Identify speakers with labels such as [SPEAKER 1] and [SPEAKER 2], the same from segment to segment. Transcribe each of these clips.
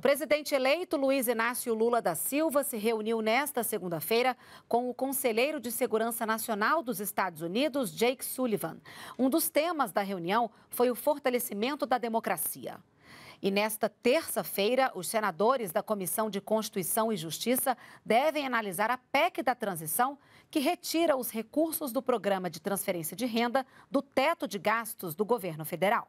[SPEAKER 1] O presidente eleito Luiz Inácio Lula da Silva se reuniu nesta segunda-feira com o conselheiro de Segurança Nacional dos Estados Unidos, Jake Sullivan. Um dos temas da reunião foi o fortalecimento da democracia. E nesta terça-feira, os senadores da Comissão de Constituição e Justiça devem analisar a PEC da transição, que retira os recursos do programa de transferência de renda do teto de gastos do governo federal.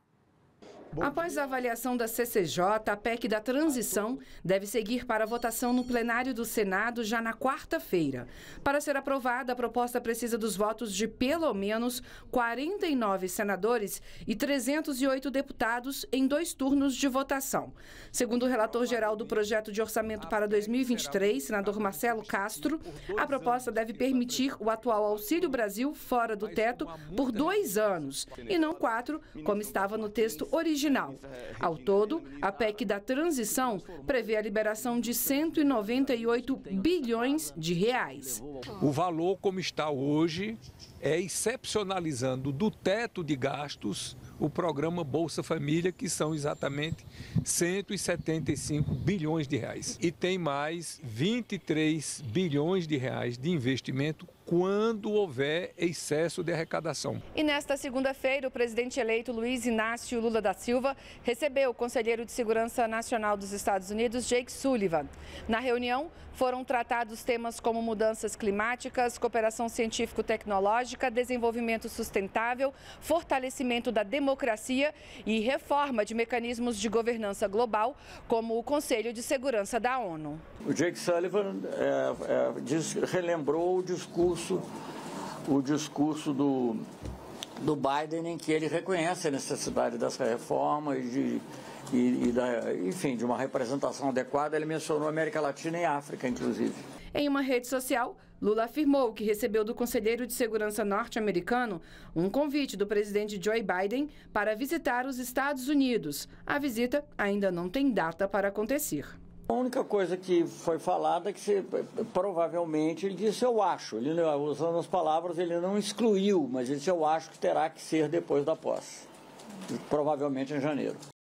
[SPEAKER 2] Após a avaliação da CCJ, a PEC da transição deve seguir para votação no plenário do Senado já na quarta-feira. Para ser aprovada, a proposta precisa dos votos de pelo menos 49 senadores e 308 deputados em dois turnos de votação. Segundo o relator geral do projeto de orçamento para 2023, senador Marcelo Castro, a proposta deve permitir o atual Auxílio Brasil fora do teto por dois anos e não quatro, como estava no texto original original. Ao todo, a PEC da transição prevê a liberação de 198 bilhões de reais.
[SPEAKER 3] O valor como está hoje é excepcionalizando do teto de gastos o programa Bolsa Família, que são exatamente 175 bilhões de reais. E tem mais 23 bilhões de reais de investimento quando houver excesso de arrecadação.
[SPEAKER 2] E nesta segunda-feira, o presidente eleito Luiz Inácio Lula da Silva recebeu o conselheiro de Segurança Nacional dos Estados Unidos, Jake Sullivan. Na reunião, foram tratados temas como mudanças climáticas, cooperação científico-tecnológica, desenvolvimento sustentável, fortalecimento da democracia e reforma de mecanismos de governança global, como o Conselho de Segurança da ONU.
[SPEAKER 4] O Jake Sullivan é, é, relembrou o discurso, o discurso do, do Biden em que ele reconhece a necessidade dessa reforma e de e, e da, enfim, de uma representação adequada. Ele mencionou América Latina e África, inclusive.
[SPEAKER 2] Em uma rede social, Lula afirmou que recebeu do Conselheiro de Segurança norte-americano um convite do presidente Joe Biden para visitar os Estados Unidos. A visita ainda não tem data para acontecer.
[SPEAKER 4] A única coisa que foi falada é que se, provavelmente ele disse eu acho. Ele, usando as palavras, ele não excluiu, mas ele disse eu acho que terá que ser depois da posse. Provavelmente em janeiro.